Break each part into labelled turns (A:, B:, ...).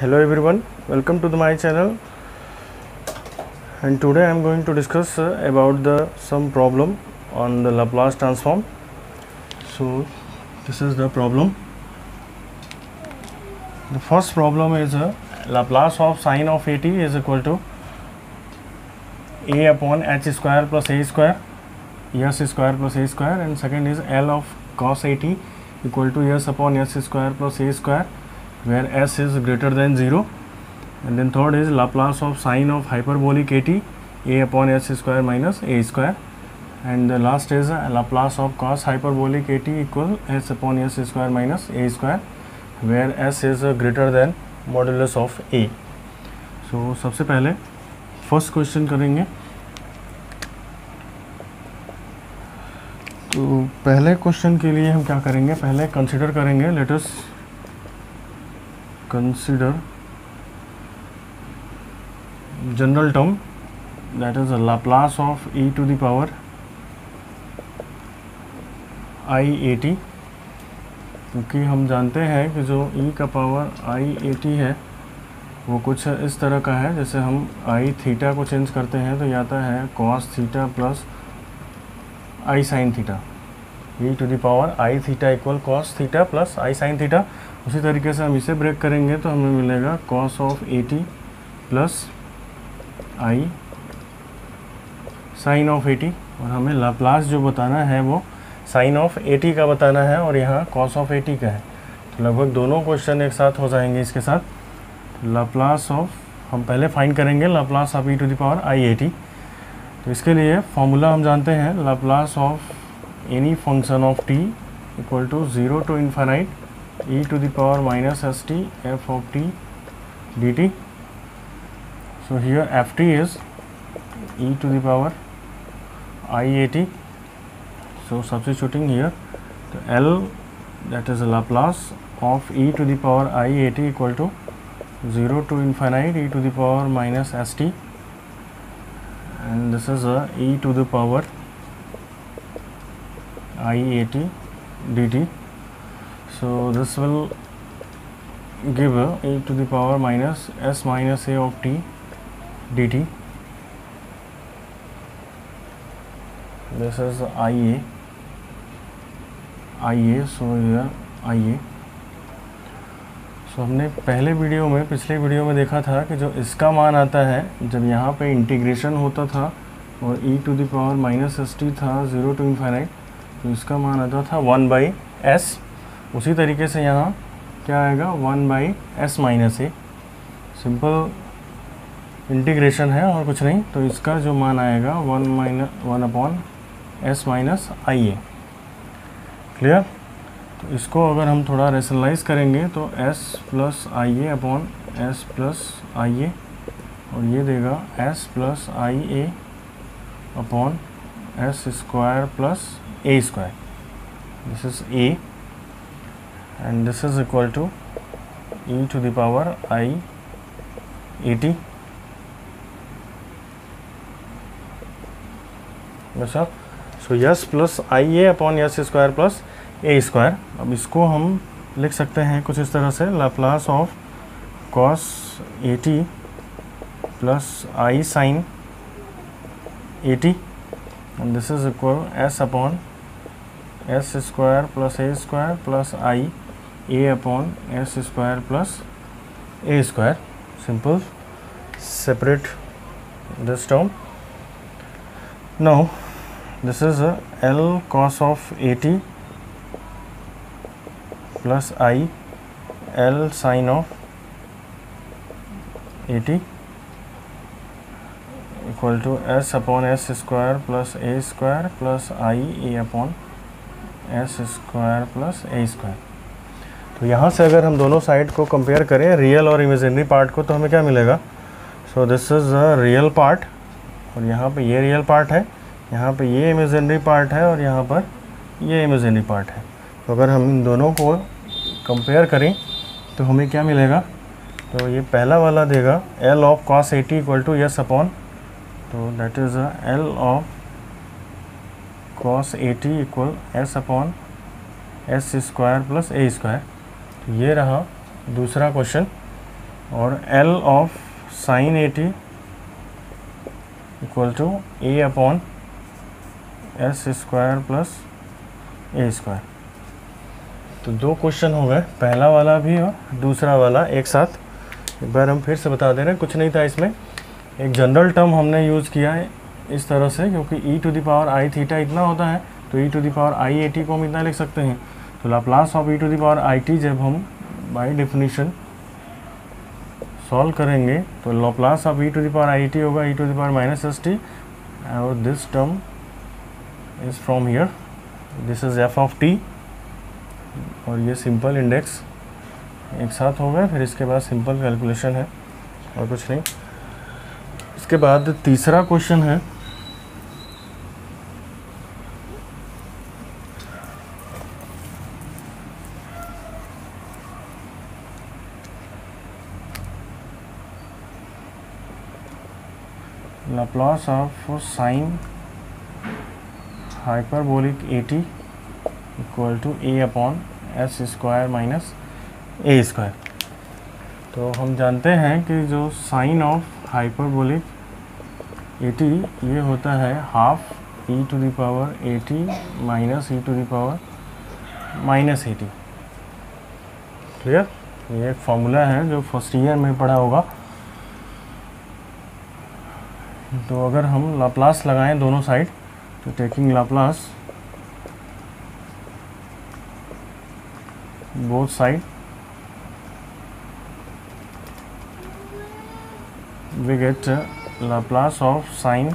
A: hello everyone welcome to the, my channel. And today i am going to discuss uh, about the some problem on the laplace transform. So this is the problem. The first problem is uh, laplace of sine of at is equal to a upon h square plus a square s square plus a square and second is l of cos at equal to s upon s square plus a square where s is greater than 0 and then third is Laplace of sine of hyperbolic at a upon s square minus a square and the last is Laplace of cos hyperbolic at equal s upon s square minus a square where s is greater than modulus of a so सबसे पहले first question करेंगे तो पहले question के लिए हम क्या करेंगे पहले कंसिडर करेंगे let's consider general term that is a Laplace of e to the power i a t क्योंकि हम जानते हैं कि जो e का पावर i a t है वो कुछ इस तरह का है जैसे हम i थीटा को चेंज करते हैं तो ये आता है cos theta plus i sin theta e to the power i theta equal cos theta plus i sine theta उसी तरीके से हम इसे ब्रेक करेंगे तो हमें मिलेगा cos of A T plus i sine of A T और हमें लाप्लास जो बताना है वो साइन ऑफ़ ए टी का बताना है और यहाँ कॉस ऑफ़ ए टी का है। तो लगभग दोनों क्वेश्चन एक साथ हो जाएँगे इसके साथ। लाप्लास ऑफ़ हम पहले फाइंड करेंगे Laplace of E to the power i A T तो इसके लिए फॉर्मूला हम जानते हैं Laplace of any function of t equal to 0 to infinite e to the power minus st f of t dt. So, here f t is e to the power i a t. So, substituting here the L that is Laplace of e to the power i a t equal to 0 to infinite e to the power minus s t and this is a e to the power iat dt so, this will give a to the power minus s minus a of t dt this is ia ia so here ia so हमने पहले video में, पिछले video में देखा था कि जो इसका मान आता है, जब यहाँ पे इंटीग्रेशन होता था, और e to the power minus S T था ज़ीरो टू इन्फाइनाइट तो इसका मान आता था वन बाई एस। उसी तरीके से यहाँ क्या आएगा? One by S minus A. Simple integration है और कुछ नहीं। तो इसका जो मान आएगा, one minus, one upon S minus i A. Clear? तो इसको अगर हम थोड़ा रेशनलाइज करेंगे तो S plus i A upon S plus i A, और ये देगा S plus i A upon S square plus A square this is a and this is equal to e to the power i at. बस so S plus i A upon S square plus A square अब इसको हम लिख सकते हैं कुछ इस तरह से. Laplace of cos A T plus i sine A T and this is equal S upon s square plus a square plus i a upon s square plus a square. Simple. Separate this term now this is a l cos of 80 plus i l sine of 80 equal to s upon s square plus a square plus i a upon s square plus A square. तो यहाँ से अगर हम दोनों side को compare करें real और imaginary part को तो हमें क्या मिलेगा? So this is a real part और यहाँ पे ये रियल पार्ट है, यहाँ पे ये इमेजिनरी पार्ट है, और यहाँ पर ये इमेजिनरी पार्ट है। तो अगर हम इन दोनों को कंपेयर करें तो हमें क्या मिलेगा? तो ये पहला वाला देगा L of cos AT equal to S upon तो that is L of cos AT equal S upon S square plus A square ये रहा दूसरा क्वेश्चन और L of sine AT equal to A upon S square plus A square तो दो question हो गए। पहला वाला भी और दूसरा वाला एक साथ। एक बार हम फिर से बता दे रहे हैं, कुछ नहीं था इसमें। एक जनरल टर्म हमने यूज़ किया है इस तरह से, क्योंकि E to the power i theta इतना होता है तो E to the power i A T को हम इतना लिख सकते हैं। तो Laplace of E to the power i T जब हम बाई डेफिनीशन सॉल्व करेंगे तो Laplace of E to the power i T होगा E to the power minus S T और this term is from here this is F of T और ये simple index एक साथ हो गए फिर इसके बाद सिंपल कैलकुलेशन है, और कुछ नहीं। इसके बाद तीसरा क्वेश्चन है Laplace of sine hyperbolic AT equal to A upon S square minus A square तो हम जानते हैं कि जो sine of hyperbolic A T ये होता है half E to the power A T minus E to the power minus A T clear ये एक फॉर्मूला है जो फ़र्स्ट ईयर में पढ़ा होगा। तो अगर हम लाप्लास लगाएँ दोनों साइड तो taking Laplace both side we get Laplace of sine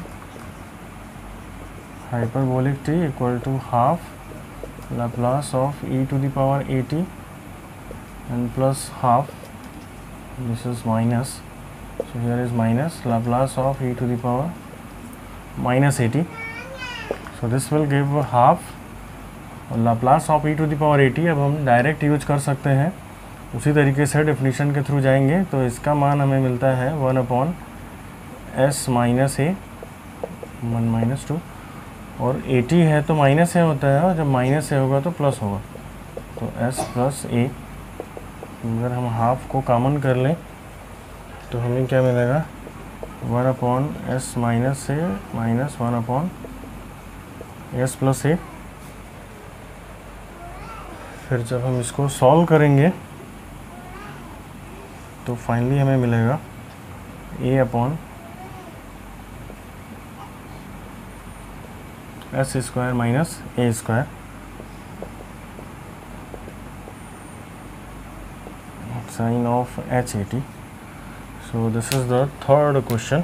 A: hyperbolic T equal to half Laplace of E to the power A T and plus half this is minus so, here is minus Laplace of e to the power minus at so, this will give half Laplace of E to the power AT अब हम direct use कर सकते हैं। उसी तरीके से definition के through जाएँगे। तो इसका मान हमें मिलता है one upon S minus A one minus two और एटी है तो माइनस ए होता है और जब माइनस ए होगा तो प्लस होगा। तो एस प्लस ए अगर हम हाफ़ को कॉमन कर लें तो हमें क्या मिलेगा? One upon S minus A minus one upon S plus A. फिर जब हम इसको सॉल्व करेंगे तो फाइनली हमें मिलेगा A upon S square minus A square. Sine of H A T. so this is the third question.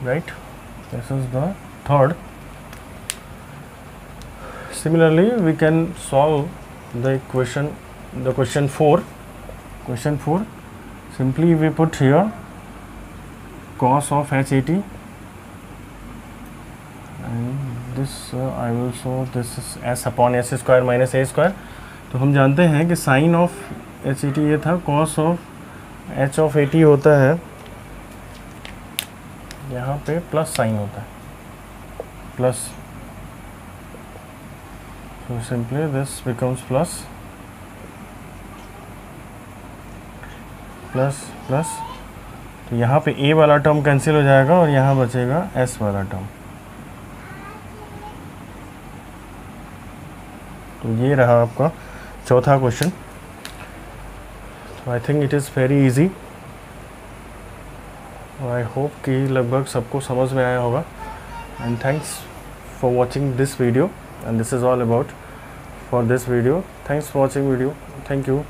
A: Right? This is the third. Similarly we can solve the equation the question 4 question 4 simply we put here cos of hat and this uh, I will show this is s upon s square minus a square. तो हम जानते हैं कि sine of H E T ये था cos of H of A T होता है। यहाँ पे प्लस साइन होता है। Plus so simply this becomes plus plus plus तो यहाँ पे ए वाला टर्म कैंसिल हो जाएगा और यहाँ बचेगा एस वाला टर्म तो ये रहा आपका चौथा question I think it is very easy I hope कि लगभग सबको समझ में आया होगा. And thanks for watching this video and this is all about for this video thanks for watching video thank you